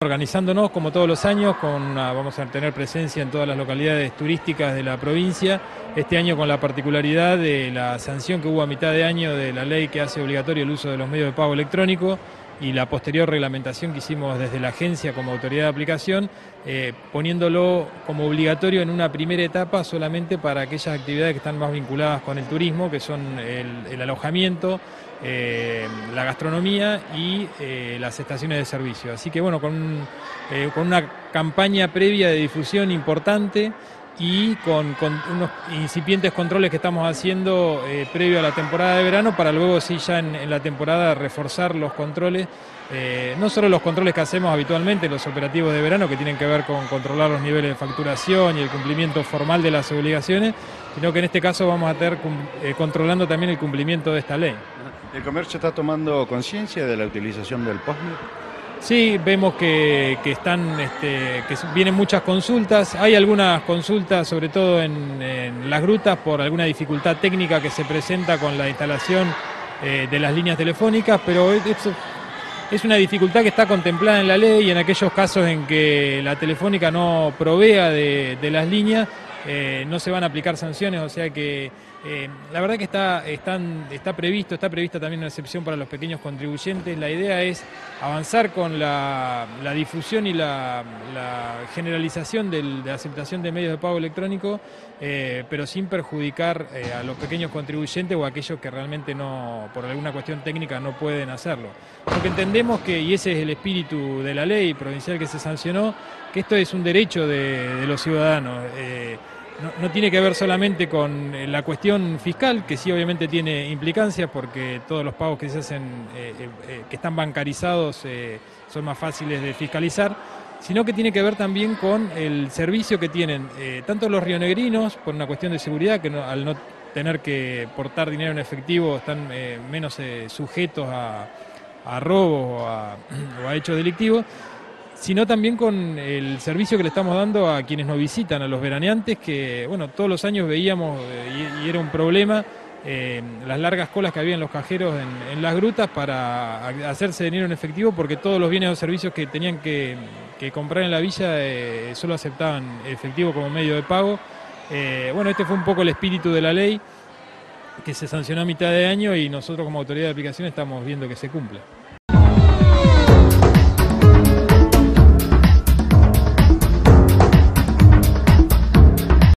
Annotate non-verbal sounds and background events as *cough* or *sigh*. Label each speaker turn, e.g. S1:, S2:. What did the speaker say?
S1: Organizándonos como todos los años, vamos a tener presencia en todas las localidades turísticas de la provincia, este año con la particularidad de la sanción que hubo a mitad de año de la ley que hace obligatorio el uso de los medios de pago electrónico y la posterior reglamentación que hicimos desde la agencia como autoridad de aplicación, eh, poniéndolo como obligatorio en una primera etapa solamente para aquellas actividades que están más vinculadas con el turismo, que son el alojamiento, eh, la gastronomía y eh, las estaciones de servicio. Así que bueno, con, con una campaña previa de difusión importante y con, unos incipientes controles que estamos haciendo previo a la temporada de verano para luego sí ya en, la temporada reforzar los controles, no solo los controles que hacemos habitualmente, los operativos de verano que tienen que ver con controlar los niveles de facturación y el cumplimiento formal de las obligaciones, sino que en este caso vamos a estar controlando también el cumplimiento de esta ley.
S2: ¿El comercio está tomando conciencia de la utilización del POSMI?
S1: Sí, vemos que, están, este, que vienen muchas consultas. Hay algunas consultas, sobre todo en, las grutas, por alguna dificultad técnica que se presenta con la instalación eh, de las líneas telefónicas, pero es, es una dificultad que está contemplada en la ley y en aquellos casos en que la telefónica no provea de, las líneas, eh, no se van a aplicar sanciones, o sea que eh, la verdad que está, está previsto, está prevista también una excepción para los pequeños contribuyentes. La idea es avanzar con la, difusión y la, generalización de la aceptación de medios de pago electrónico, eh, pero sin perjudicar a los pequeños contribuyentes o a aquellos que realmente no, por alguna cuestión técnica, no pueden hacerlo. Porque entendemos que, y ese es el espíritu de la ley provincial que se sancionó, que esto es un derecho de, los ciudadanos no, tiene que ver solamente con eh, la cuestión fiscal, que sí obviamente tiene implicancias porque todos los pagos que se hacen, eh, eh, que están bancarizados, son más fáciles de fiscalizar, sino que tiene que ver también con el servicio que tienen tanto los rionegrinos, por una cuestión de seguridad, que al no tener que portar dinero en efectivo están menos sujetos a, a robos o a *clears throat* hechos delictivos, sino también con el servicio que le estamos dando a quienes nos visitan, a los veraneantes, que bueno, todos los años veíamos eh, y, era un problema eh, las largas colas que había en los cajeros en, las grutas para hacerse dinero en efectivo, porque todos los bienes o servicios que tenían que, comprar en la villa eh, solo aceptaban efectivo como medio de pago. bueno, este fue un poco el espíritu de la ley que se sancionó a mitad de año y nosotros como autoridad de aplicación estamos viendo que se cumple.